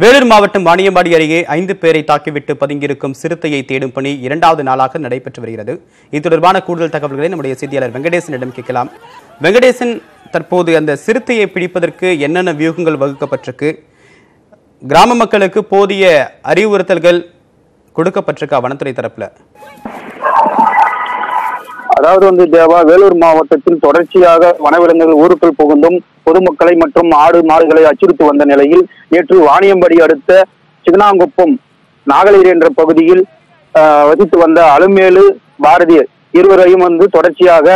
வேலூர் மாவட்டம் வாணியம்பாடி அருகே ஐந்து பேரை தாக்கிவிட்டு பதுங்கியிருக்கும் சிறுத்தையை தேடும் பணி இரண்டாவது நாளாக நடைபெற்று வருகிறது. இது தொடர்பான கூடுதல் தகவல்களை நம்முடைய செய்தியாளர் வெங்கடேசனிடம் கேட்கலாம். வெங்கடேசன் தற்போது அந்த சிறுத்தையை பிடிப்பதற்கு என்னென்ன வியூகங்கள் வகுக்கப்பட்டிருக்கு? கிராம மக்களுக்கு போதிய அறிவுறுத்தல்கள் கொடுக்கப்பட்டிருக்கா வனத்துறை தரப்புல. அதாவது வந்து தேவா வேலூர் மாவட்டத்தில் தொடர்ச்சியாக வனவிலங்குகள் ஊருக்குள் புகுந்தும் பொதுமக்களை மற்றும் ஆடு மாடுகளை அச்சுறுத்தி வந்த நிலையில் நேற்று வாணியம்படி அடுத்த சிக்னாங்குப்பம் நாகலீர் என்ற பகுதியில் வசித்து வந்த அலுமேலு பாரதியர் இருவரையும் வந்து தொடர்ச்சியாக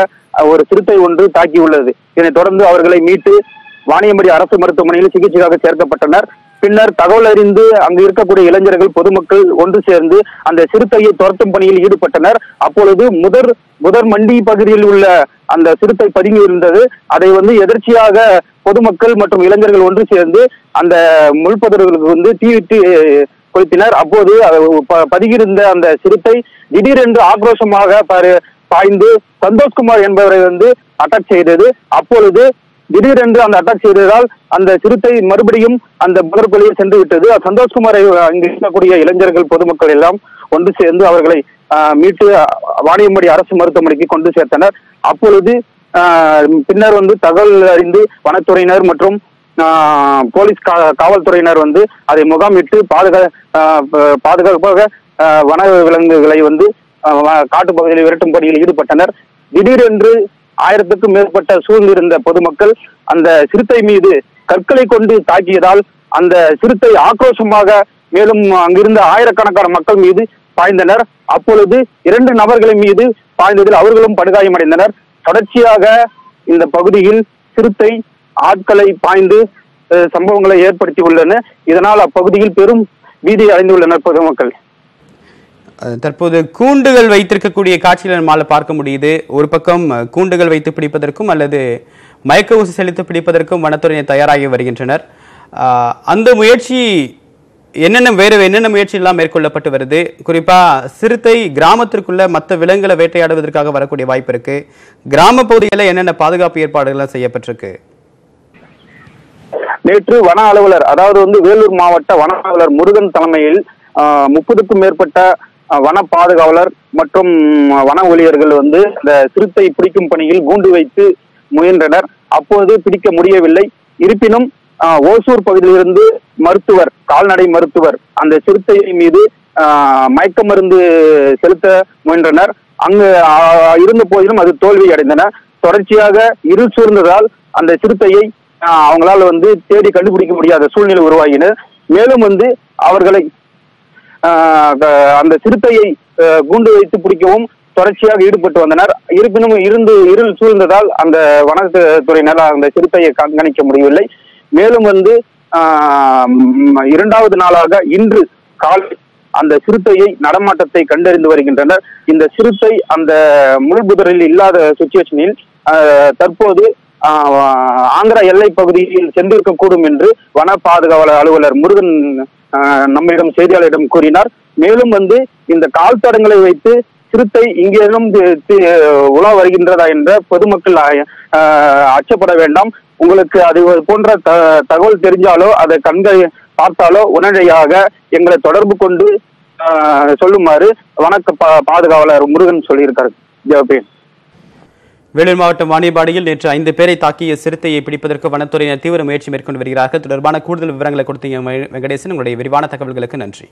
ஒரு சிறுத்தை ஒன்று தாக்கியுள்ளது. இதனைத் தொடர்ந்து அவர்களை மீட்டு வாணியம்படி அரசு மருத்துவமனையில் சிகிச்சைக்காக சேர்க்கப்பட்டனர். பின்னர் தகவல் அறிந்து அங்கு இருக்கக்கூடிய இளைஞர்கள் பொதுமக்கள் ஒன்று சேர்ந்து அந்த சிறுத்தையை துரத்தும் பணியில் ஈடுபட்டனர். அப்பொழுது முதற் முதற் மண்டி பகுதியில் உள்ள அந்த சிறுத்தை பதுங்கி இருந்தது. அதை வந்து எதிர்ச்சியாக பொதுமக்கள் மற்றும் இளைஞர்கள் ஒன்று சேர்ந்து அந்த முள்பதர்களுக்கு வந்து தீவிட்டு கொளுத்தினர். அப்போது பதுகியிருந்த ப- அந்த சிறுத்தை திடீரென்று ஆக்ரோஷமாக பாய்ந்து சந்தோஷ்குமார் என்பவரை வந்து அட்டாக் செய்தது. அப்பொழுது திடீரென்று அந்த அட்டாக் செய்ததால் அந்த சிறுத்தை மறுபடியும் அந்த புதற்குள்ளேயே சென்று விட்டது. சந்தோஷ்குமாரை அங்கு இருக்கக்கூடிய இளைஞர்கள் பொதுமக்கள் எல்லாம் ஒன்று சேர்ந்து அவர்களை மீட்டு வாணியம்படி அரசு மருத்துவமனைக்கு கொண்டு சேர்த்தனர். அப்பொழுது பின்னர் வந்து தகவல் அறிந்து வனத்துறையினர் மற்றும் போலீஸ் கா- காவல்துறையினர் வந்து அதை முகாமிட்டு பாதுகா பாதுகாப்பாக வன விலங்குகளை வந்து காட்டு பகுதியில் விரட்டும் பணியில் ஈடுபட்டனர். திடீரென்று ஆயிரத்துக்கும் மேற்பட்ட சூழ்ந்திருந்த பொதுமக்கள் அந்த சிறுத்தை மீது கற்களை கொண்டு தாக்கியதால் அந்த சிறுத்தை ஆக்ரோஷமாக மேலும் அங்கிருந்த ஆயிரக்கணக்கான மக்கள் மீது பாய்ந்தனர். அப்பொழுது இரண்டு நபர்களின் மீது பாய்ந்ததில் அவர்களும் படுகாயமடைந்தனர். தொடர்ச்சியாக இந்த பகுதியில் சிறுத்தை ஆட்களை பாய்ந்து சம்பவங்களை ஏற்படுத்தி உள்ளன இதனால் அப்பகுதியில் பெரும் பீதி அடைந்துள்ளனர் பொதுமக்கள். தற்போது கூண்டுகள் வைத்திருக்கக்கூடிய காட்சிகளை நம்மால் பார்க்க முடியுது. ஒரு பக்கம் கூண்டுகள் வைத்து பிடிப்பதற்கும் அல்லது மயக்க ஊசி செலுத்தி பிடிப்பதற்கும் வனத்துறையினர் தயாராகி வருகின்றனர். அந்த முயற்சி என்னென்ன வேறு என்னென்ன முயற்சிகள்லாம் மேற்கொள்ளப்பட்டு வருது? குறிப்பா சிறுத்தை கிராமத்திற்குள்ள மற்ற விலங்குகளை வேட்டையாடுவதற்காக வரக்கூடிய வாய்ப்பு இருக்கு. கிராம பகுதிகளில் என்னென்ன பாதுகாப்பு ஏற்பாடுகள் செய்யப்பட்டிருக்கு? நேற்று வன அலுவலர் அதாவது வந்து வேலூர் மாவட்ட வன அலுவலர் முருகன் தலைமையில் ஆஹ், முப்பதுக்கும் மேற்பட்ட வன பாதுகாவலர் மற்றும் வன ஊழியர்கள் வந்து அந்த சிறுத்தை பிடிக்கும் பணியில் கூண்டு வைத்து முயன்றனர். அப்போது பிடிக்க முடியவில்லை. இருப்பினும் ஓசூர் பகுதியிலிருந்து மருத்துவர் கால்நடை மருத்துவர் அந்த சிறுத்தை மீது மயக்க மருந்து செலுத்த முயன்றனர். அங்கு இருந்த போதிலும் அது தோல்வி அடைந்தன. தொடர்ச்சியாக இருள் சூழ்ந்ததால் அந்த சிறுத்தையை அவங்களால வந்து தேடி கண்டுபிடிக்க முடியாத சூழ்நிலை உருவாகின மேலும் வந்து அவர்களை அந்த சிறுத்தையை குண்டு வைத்து பிடிக்கவும் தொடர்ச்சியாக ஈடுபட்டு வந்தனர். இருப்பினும் இருந்து இருள் சூழ்ந்ததால் அந்த வனத்துறையினால் அந்த சிறுத்தையை கண்காணிக்க முடியவில்லை. மேலும் வந்து இரண்டாவது நாளாக இன்று காலை அந்த சிறுத்தையை நடமாட்டத்தை கண்டறிந்து வருகின்றனர். இந்த சிறுத்தை அந்த முழுபுதரில் இல்லாத சுச்சுவேஷனில் தற்போது ஆந்திரா எல்லை பகுதியில் சென்றிருக்கக்கூடும் என்று வன பாதுகாவலர் அலுவலர் முருகன் நம்மிடம் செய்தியாளரிடம் கூறினார். மேலும் வந்து இந்த கால் தடங்களை வைத்து சிறுத்தை இங்கேயும் உலா வருகின்றதா என்ற பொதுமக்கள் அச்சப்பட வேண்டாம். உங்களுக்கு அது போன்ற த- தகவல் தெரிஞ்சாலோ அதை கண்கள் பார்த்தாலோ உடனடியாக எங்களை தொடர்பு கொண்டு ஆஹ், சொல்லுமாறு வணக்க பா- பாதுகாவலர் முருகன் சொல்லியிருக்காரு. ஜெயபேன் வேலூர் மாவட்டம் வாணியபாடியில் நேற்று ஐந்து பேரை தாக்கிய சிறுத்தையை பிடிப்பதற்கு வனத்துறையினர் தீவிர முயற்சி மேற்கொண்டு வருகிறார்கள். தொடர்பான கூடுதல் விவரங்களை கொடுத்தீங்க வெங்கடேசன். உங்களுடைய விரிவான தகவல்களுக்கு நன்றி.